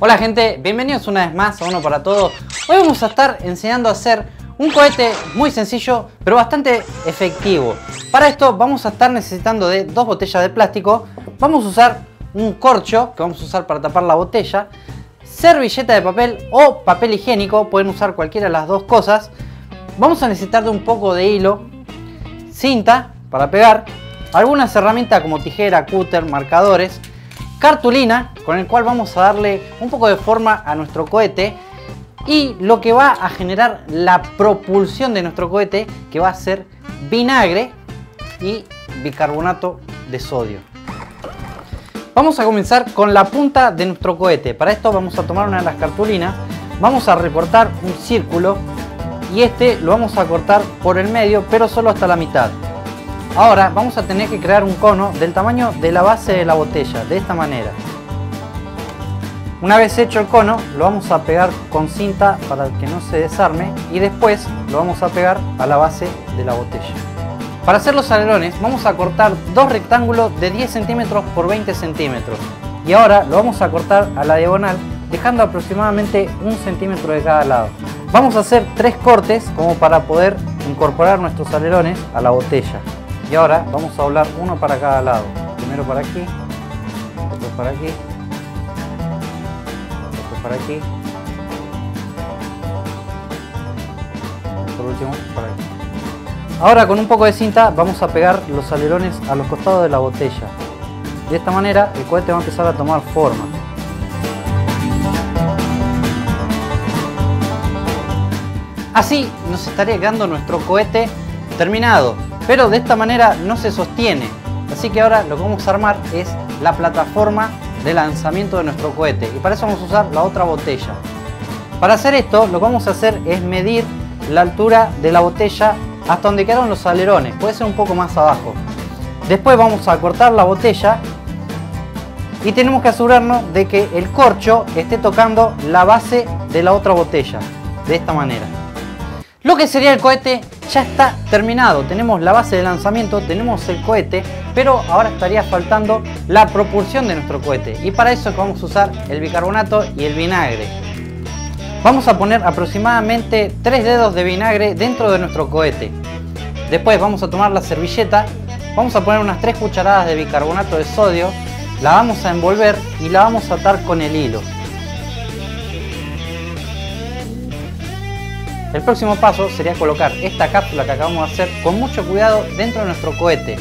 Hola gente, bienvenidos una vez más a Uno para Todo. Hoy vamos a estar enseñando a hacer un cohete muy sencillo pero bastante efectivo. Para esto vamos a estar necesitando de dos botellas de plástico. Vamos a usar un corcho que vamos a usar para tapar la botella. Servilleta de papel o papel higiénico, pueden usar cualquiera de las dos cosas. Vamos a necesitar de un poco de hilo, cinta para pegar, algunas herramientas como tijera, cúter, marcadores, cartulina con el cual vamos a darle un poco de forma a nuestro cohete y lo que va a generar la propulsión de nuestro cohete que va a ser vinagre y bicarbonato de sodio. Vamos a comenzar con la punta de nuestro cohete. Para esto vamos a tomar una de las cartulinas, vamos a recortar un círculo y este lo vamos a cortar por el medio pero solo hasta la mitad. Ahora vamos a tener que crear un cono del tamaño de la base de la botella, de esta manera. Una vez hecho el cono, lo vamos a pegar con cinta para que no se desarme y después lo vamos a pegar a la base de la botella. Para hacer los alerones vamos a cortar dos rectángulos de 10 centímetros por 20 centímetros y ahora lo vamos a cortar a la diagonal dejando aproximadamente un centímetro de cada lado. Vamos a hacer tres cortes como para poder incorporar nuestros alerones a la botella. Y ahora vamos a doblar uno para cada lado. Primero para aquí, después para aquí, para aquí, por último para aquí. Ahora con un poco de cinta vamos a pegar los alerones a los costados de la botella. De esta manera el cohete va a empezar a tomar forma. Así nos estaría quedando nuestro cohete terminado, pero de esta manera no se sostiene. Así que ahora lo que vamos a armar es la plataforma de lanzamiento de nuestro cohete y para eso vamos a usar la otra botella. Para hacer esto lo que vamos a hacer es medir la altura de la botella hasta donde quedaron los alerones, puede ser un poco más abajo. Después vamos a cortar la botella y tenemos que asegurarnos de que el corcho esté tocando la base de la otra botella, de esta manera. Lo que sería el cohete ya está terminado. Tenemos la base de lanzamiento, tenemos el cohete, pero ahora estaría faltando la propulsión de nuestro cohete. Y para eso vamos a usar el bicarbonato y el vinagre. Vamos a poner aproximadamente 3 dedos de vinagre dentro de nuestro cohete. Después vamos a tomar la servilleta, vamos a poner unas 3 cucharadas de bicarbonato de sodio, la vamos a envolver y la vamos a atar con el hilo. El próximo paso sería colocar esta cápsula que acabamos de hacer con mucho cuidado dentro de nuestro cohete.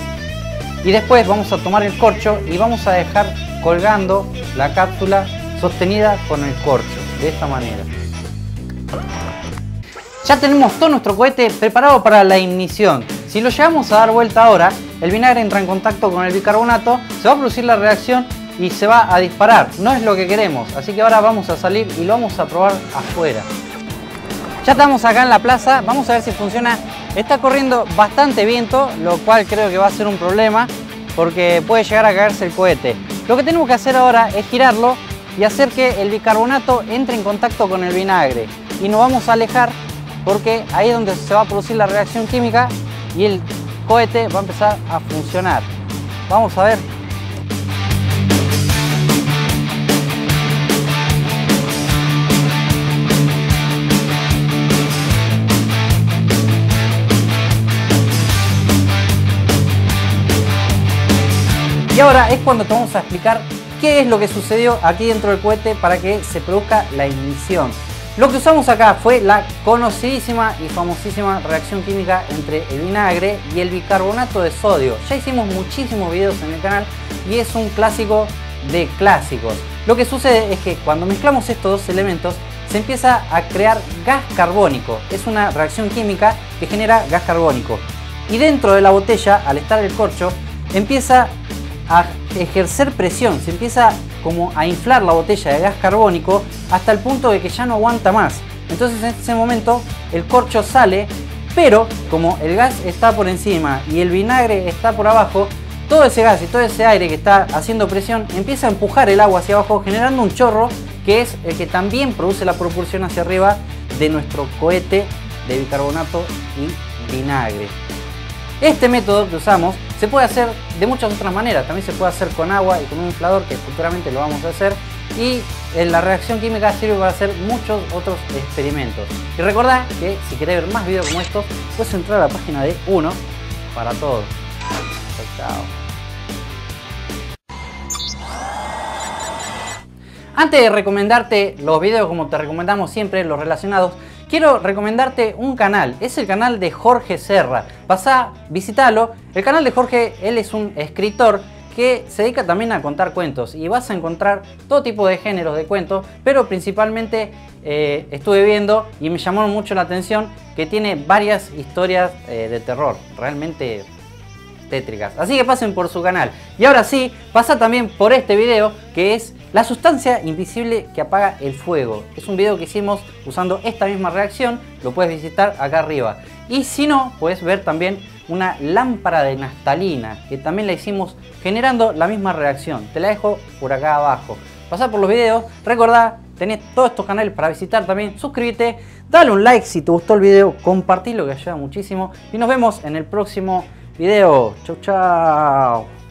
Y después vamos a tomar el corcho y vamos a dejar colgando la cápsula sostenida con el corcho, de esta manera. Ya tenemos todo nuestro cohete preparado para la ignición. Si lo llevamos a dar vuelta ahora, el vinagre entra en contacto con el bicarbonato, se va a producir la reacción y se va a disparar. No es lo que queremos, así que ahora vamos a salir y lo vamos a probar afuera. Ya estamos acá en la plaza, vamos a ver si funciona. Está corriendo bastante viento, lo cual creo que va a ser un problema porque puede llegar a caerse el cohete. Lo que tenemos que hacer ahora es girarlo y hacer que el bicarbonato entre en contacto con el vinagre. Y nos vamos a alejar porque ahí es donde se va a producir la reacción química y el cohete va a empezar a funcionar. Vamos a ver Y ahora es cuando te vamos a explicar qué es lo que sucedió aquí dentro del cohete para que se produzca la ignición. Lo que usamos acá fue la conocidísima y famosísima reacción química entre el vinagre y el bicarbonato de sodio. Ya hicimos muchísimos videos en el canal y es un clásico de clásicos. Lo que sucede es que cuando mezclamos estos dos elementos se empieza a crear gas carbónico. Es una reacción química que genera gas carbónico. Y dentro de la botella, al estar el corcho, empieza a ejercer presión, se empieza como a inflar la botella de gas carbónico hasta el punto de que ya no aguanta más. Entonces en ese momento el corcho sale, pero como el gas está por encima y el vinagre está por abajo, todo ese gas y todo ese aire que está haciendo presión empieza a empujar el agua hacia abajo generando un chorro que es el que también produce la propulsión hacia arriba de nuestro cohete de bicarbonato y vinagre. Este método que usamos se puede hacer de muchas otras maneras. También se puede hacer con agua y con un inflador, que futuramente lo vamos a hacer. y eh, la reacción química sirve para hacer muchos otros experimentos. Y recordad que si querés ver más videos como estos, puedes entrar a la página de Uno para todos. Antes de recomendarte los videos como te recomendamos siempre, los relacionados, quiero recomendarte un canal. Es el canal de Jorge Serra. Pasá, visítalo. El canal de Jorge, él es un escritor que se dedica también a contar cuentos y vas a encontrar todo tipo de géneros de cuentos, pero principalmente eh, estuve viendo y me llamó mucho la atención que tiene varias historias eh, de terror, realmente tétricas. Así que pasen por su canal. Y ahora sí, pasa también por este video que es la sustancia invisible que apaga el fuego. Es un video que hicimos usando esta misma reacción, lo puedes visitar acá arriba. Y si no, puedes ver también una lámpara de naftalina que también la hicimos generando la misma reacción. Te la dejo por acá abajo. Pasar por los videos, recordá, tenés todos estos canales para visitar también, suscríbete, dale un like si te gustó el video, compartilo que ayuda muchísimo y nos vemos en el próximo video. Chau chau.